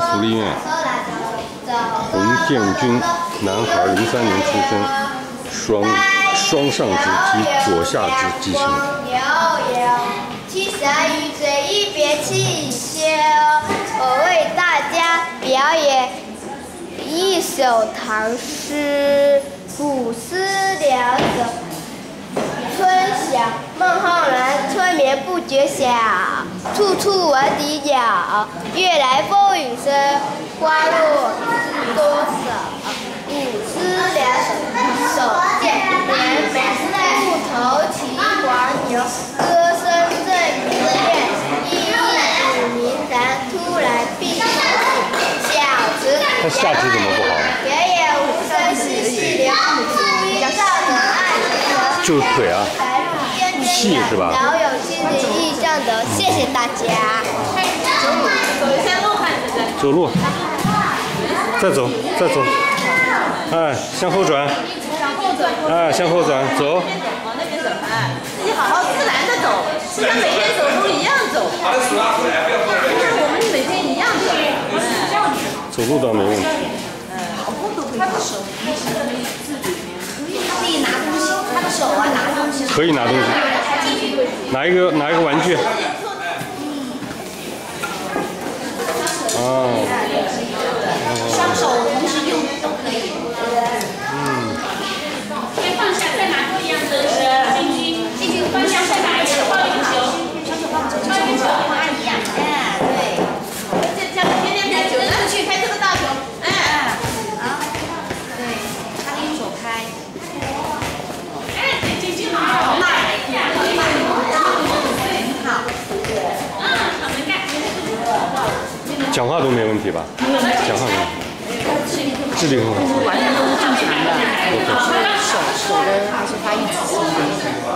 福利院，洪建军，男孩，零三年出生，双双上肢及左下肢畸形。七神与嘴一边起修，我为大家表演一首唐诗，古诗两首。不觉晓，处处闻啼鸟。夜来风雨声，花落知多少。古诗两首，见年美，牧头骑黄牛，歌声振明月，依依古鸣蝉，突然闭口立。小词，他下肢怎么不好？远远无声细细流，树阴照着岸边。就是腿啊，细是吧？心灵意象的，谢谢大家。走路，再走，再走，哎，向后转，哎，向后转，走。往那边走，哎，自己好好自然的走，就像每天走路一样走。就是我们每天一样走，走路倒没问题。他的手可以自己，可以拿东西，他的手啊拿东西。可以拿东西，拿一个拿一个玩具。讲话都没问题吧？讲话没问题。智力很好。完全都是正常的。手手的还是发育仔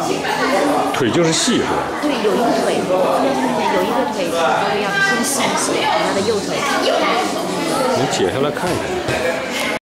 细。腿就是细是吧？对，有一个腿，有一个腿稍微要偏细一些，他的右腿。你解下来看看。